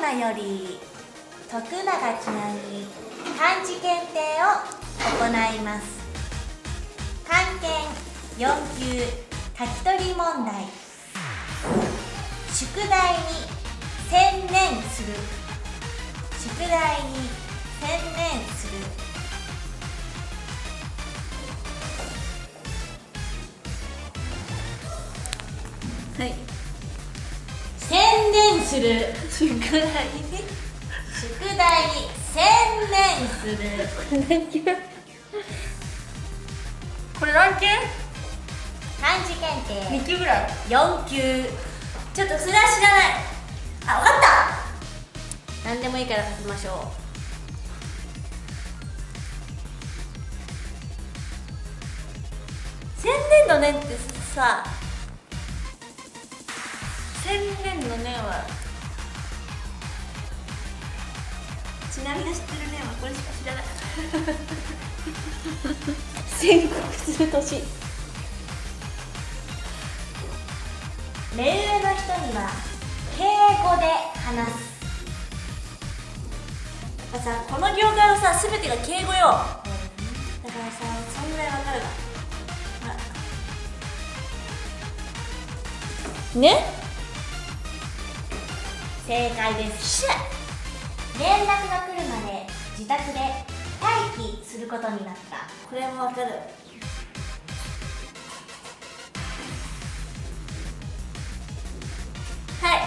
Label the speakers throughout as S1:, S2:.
S1: だいまより徳永ちなみ漢字検定を行います。漢検4級書き取り問題。宿題に専念する。宿題に専念する。
S2: はい。
S1: する
S2: 宿題に
S1: 宿題に専念する
S2: これ何件
S1: 漢字検定
S2: 2級ぐらい
S1: 4級ちょっとそれは知らないあ分かった何でもいいから書きましょう
S2: 千年の年ってさ千年の年はちなみが知ってる年はこれしか知らない宣告する年
S1: 目上の人には敬語で話す
S2: やっぱさこの業界はさ全てが敬語よだからさそんぐらいわかるわね
S1: 正解です。連絡が来るまで自宅で待機することになった。
S2: これもわかる。
S1: はい。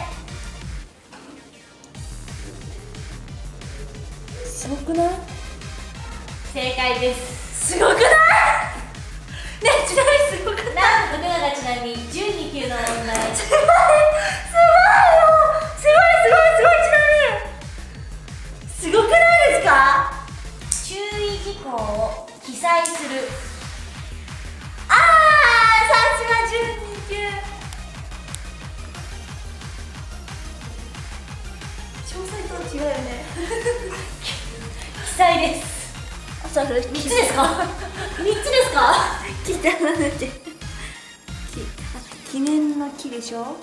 S2: すごくない？
S1: 正解です。
S2: すごくない？
S1: 事項を記載する。
S2: あーさすが12級。詳細と違うよね。
S1: 記載です。
S2: あそれ
S1: 3つですか？3つですか？
S2: 記念の木でしょ？